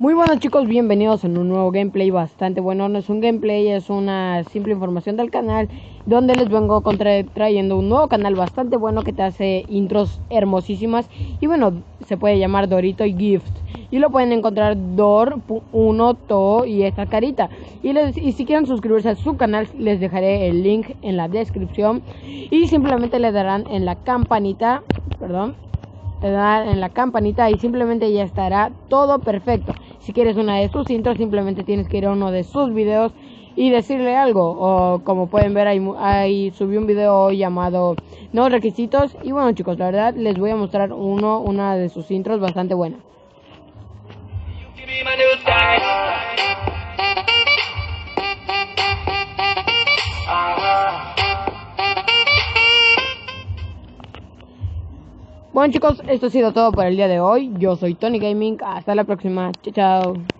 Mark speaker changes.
Speaker 1: Muy buenos chicos, bienvenidos en un nuevo gameplay bastante bueno. No es un gameplay, es una simple información del canal donde les vengo trayendo un nuevo canal bastante bueno que te hace intros hermosísimas. Y bueno, se puede llamar Dorito y Gift. Y lo pueden encontrar Dor, uno, To y esta carita. Y, y si quieren suscribirse a su canal, les dejaré el link en la descripción. Y simplemente le darán en la campanita, perdón, le darán en la campanita y simplemente ya estará todo perfecto. Si quieres una de sus intros, simplemente tienes que ir a uno de sus videos y decirle algo. O como pueden ver, ahí, ahí subí un video llamado No requisitos. Y bueno, chicos, la verdad les voy a mostrar uno, una de sus intros bastante buena. Bueno chicos, esto ha sido todo por el día de hoy. Yo soy Tony Gaming. Hasta la próxima. Chao, chao.